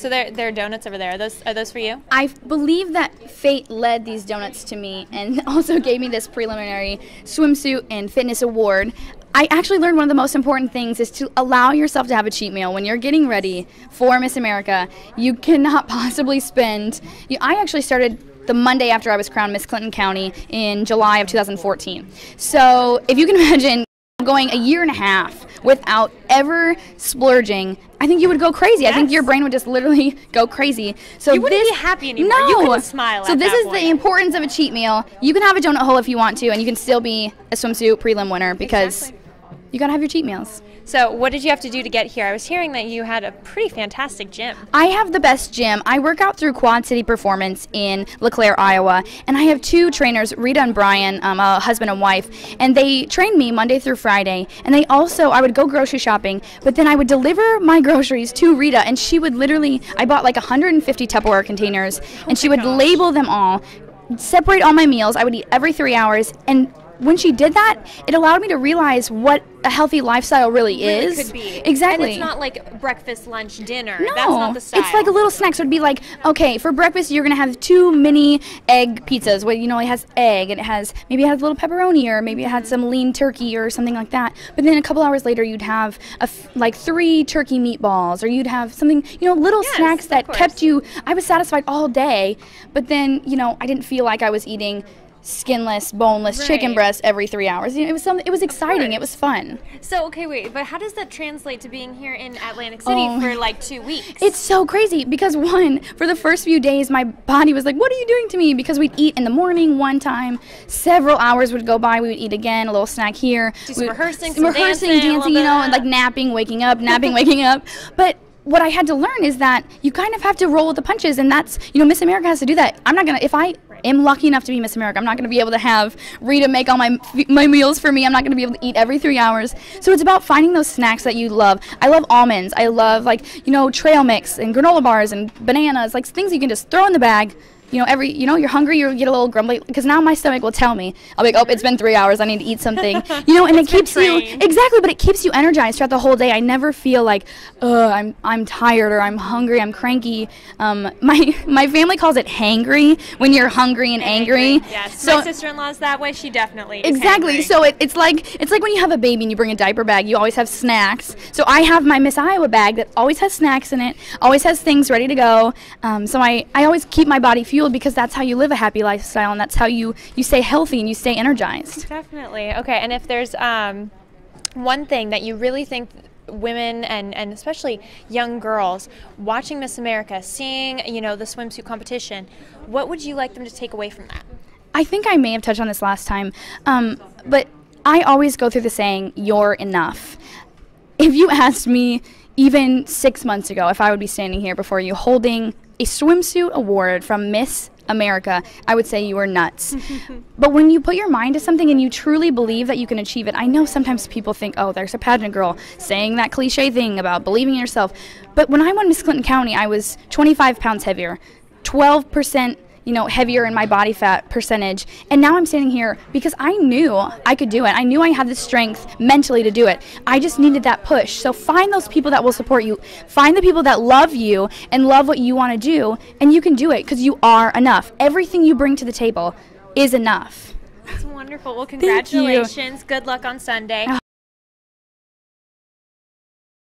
So there, there are donuts over there. Are those are those for you? I believe that fate led these donuts to me and also gave me this preliminary swimsuit and fitness award. I actually learned one of the most important things is to allow yourself to have a cheat meal when you're getting ready for Miss America. You cannot possibly spend. You, I actually started the Monday after I was crowned Miss Clinton County in July of 2014. So if you can imagine going a year and a half without ever splurging, I think you would go crazy. I think your brain would just literally go crazy. So You wouldn't this, be happy anymore. No. You couldn't smile So this is point. the importance of a cheat meal. You can have a donut hole if you want to, and you can still be a swimsuit prelim winner because Exactly. You gotta have your cheat meals. So what did you have to do to get here? I was hearing that you had a pretty fantastic gym. I have the best gym. I work out through Quad City Performance in LeClaire, Iowa, and I have two trainers, Rita and Brian, um, a husband and wife, and they train me Monday through Friday. And they also, I would go grocery shopping, but then I would deliver my groceries to Rita, and she would literally, I bought like 150 Tupperware containers, and she would gosh. label them all, separate all my meals. I would eat every three hours, and when she did that, it allowed me to realize what a healthy lifestyle really, is. could be exactly. And it's not like breakfast, lunch, dinner. No, That's not the style. it's like a little snack. So it'd be like, okay, for breakfast you're gonna have two mini egg pizzas. Where you know it has egg and it has maybe it has a little pepperoni or maybe it had mm-hmm. some lean turkey or something like that. But then a couple hours later you'd have a f- like three turkey meatballs or you'd have something you know little Yes, snacks that course. kept you. I was satisfied all day, but then you know I didn't feel like I was eating skinless, boneless chicken breast every three hours. You know, it was something. It was exciting. It was fun. So okay, wait, but how does that translate to being here in Atlantic City Oh. for like two weeks? It's so crazy because one, for the first few days, my body was like, "What are you doing to me?" Because we'd eat in the morning one time, several hours would go by, we would eat again, a little snack here, Do some we- rehearsing, rehearsing, dancing, dancing, you know, and like napping, waking up, napping, waking up. But what I had to learn is that you kind of have to roll with the punches, and that's you know, Miss America has to do that. I'm not gonna if I am lucky enough to be Miss America, I'm not gonna be able to have Rita make all my my meals for me. I'm not gonna be able to eat every three hours. So it's about finding those snacks that you love. I love almonds. I love like you know trail mix and granola bars and bananas, like things you can just throw in the bag. You know, every you know you're hungry, you get a little grumbly because now my stomach will tell me. I'll be like, oh, it's been three hours. I need to eat something. You know, and it keeps you exactly, but it keeps you energized throughout the whole day. I never feel like, oh, I'm I'm tired or I'm hungry, I'm cranky. Um, my my family calls it hangry when you're hungry and angry. Yes, So my sister-in-law's that way. She definitely Exactly. So it, it's like it's like when you have a baby and you bring a diaper bag. You always have snacks. So I have my Miss Iowa bag that always has snacks in it. Always has things ready to go. Um, so I, I always keep my body fueled because that's how you live a happy lifestyle and that's how you you stay healthy and you stay energized. Definitely. Okay, and if there's um, one thing that you really think women and, and especially young girls watching Miss America, seeing you know the swimsuit competition, what would you like them to take away from that? I think I may have touched on this last time, um, but I always go through the saying, "You're enough." If you asked me even six months ago if I would be standing here before you holding a swimsuit award from Miss America, I would say you were nuts. but when you put your mind to something and you truly believe that you can achieve it, I know sometimes people think, oh, there's a pageant girl saying that cliche thing about believing in yourself. But when I won Miss Clinton County, I was 25 pounds heavier, 12% you know, heavier in my body fat percentage. And now I'm standing here because I knew I could do it. I knew I had the strength mentally to do it. I just needed that push. So find those people that will support you. Find the people that love you and love what you want to do, and you can do it because you are enough. Everything you bring to the table is enough. That's wonderful. Well, congratulations. Good luck on Sunday. Oh,